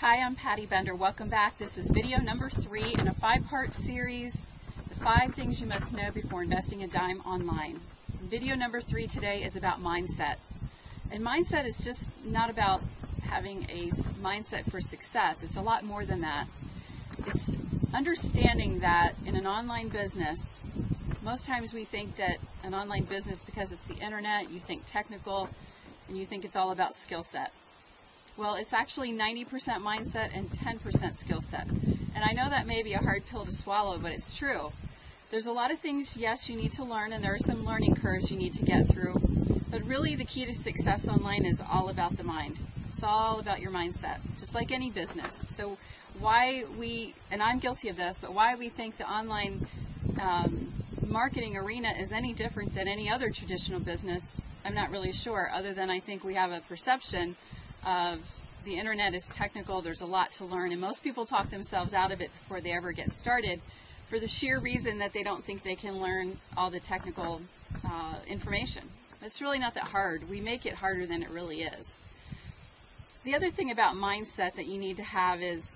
Hi, I'm Patty Bender. Welcome back. This is video number three in a five-part series, The Five Things You Must Know Before Investing a Dime Online. Video number three today is about mindset. And mindset is just not about having a mindset for success. It's a lot more than that. It's understanding that in an online business, most times we think that an online business, because it's the internet, you think technical, and you think it's all about skill set. Well, it's actually 90% mindset and 10% skill set. And I know that may be a hard pill to swallow, but it's true. There's a lot of things, yes, you need to learn, and there are some learning curves you need to get through. But really, the key to success online is all about the mind. It's all about your mindset, just like any business. So, why we, and I'm guilty of this, but why we think the online um, marketing arena is any different than any other traditional business, I'm not really sure, other than I think we have a perception of the internet is technical, there's a lot to learn, and most people talk themselves out of it before they ever get started for the sheer reason that they don't think they can learn all the technical uh, information. It's really not that hard. We make it harder than it really is. The other thing about mindset that you need to have is,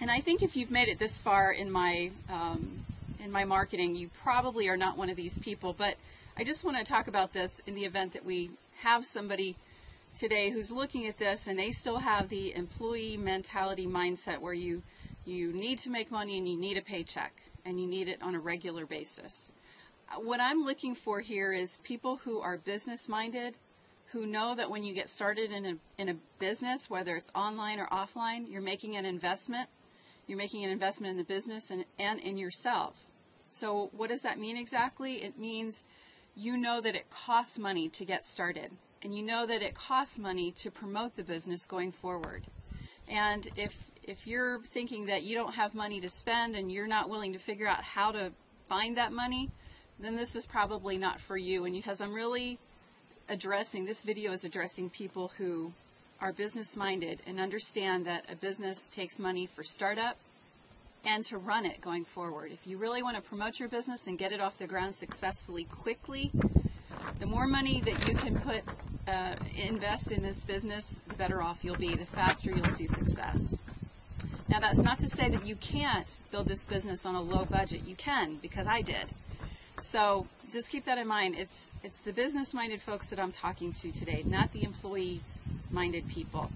and I think if you've made it this far in my um, in my marketing, you probably are not one of these people. But I just want to talk about this in the event that we have somebody today who's looking at this and they still have the employee mentality mindset where you you need to make money and you need a paycheck and you need it on a regular basis. Uh, what I'm looking for here is people who are business minded, who know that when you get started in a, in a business, whether it's online or offline, you're making an investment. You're making an investment in the business and, and in yourself. So, what does that mean exactly? It means you know that it costs money to get started and you know that it costs money to promote the business going forward. And if if you're thinking that you don't have money to spend and you're not willing to figure out how to find that money, then this is probably not for you. And because I'm really addressing this video is addressing people who are business minded and understand that a business takes money for startup and to run it going forward. If you really want to promote your business and get it off the ground successfully quickly, the more money that you can put uh, invest in this business, the better off you'll be, the faster you'll see success. Now, that's not to say that you can't build this business on a low budget. You can, because I did. So just keep that in mind. It's it's the business-minded folks that I'm talking to today, not the employee-minded people.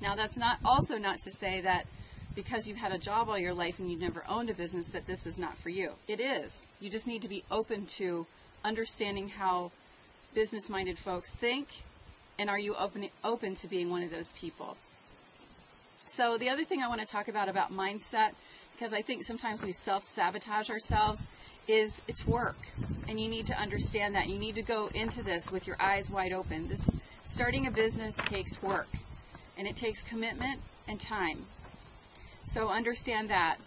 Now, that's not also not to say that because you've had a job all your life and you've never owned a business that this is not for you. It is. You just need to be open to understanding how business-minded folks think and are you open open to being one of those people? So the other thing I want to talk about about mindset because I think sometimes we self-sabotage ourselves is it's work. And you need to understand that. You need to go into this with your eyes wide open. This starting a business takes work and it takes commitment and time. So understand that.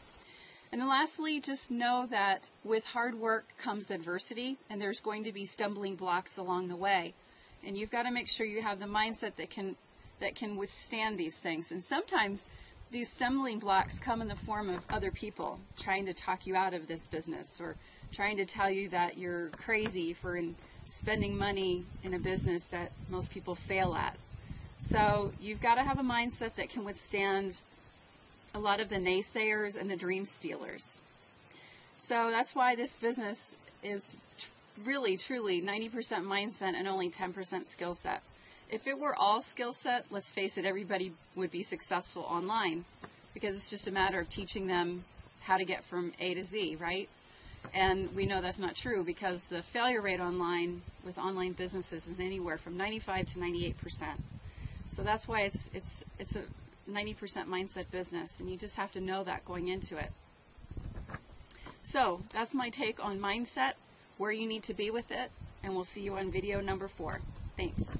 And lastly, just know that with hard work comes adversity, and there's going to be stumbling blocks along the way. And you've got to make sure you have the mindset that can that can withstand these things. And sometimes these stumbling blocks come in the form of other people trying to talk you out of this business or trying to tell you that you're crazy for in spending money in a business that most people fail at. So you've got to have a mindset that can withstand a lot of the naysayers and the dream stealers. So that's why this business is really, truly 90% mindset and only 10% skill set. If it were all skill set, let's face it, everybody would be successful online because it's just a matter of teaching them how to get from A to Z, right? And we know that's not true because the failure rate online with online businesses is anywhere from 95 to 98 percent. So that's why it's it's it's a 90% mindset business, and you just have to know that going into it. So that's my take on mindset, where you need to be with it, and we'll see you on video number four. Thanks.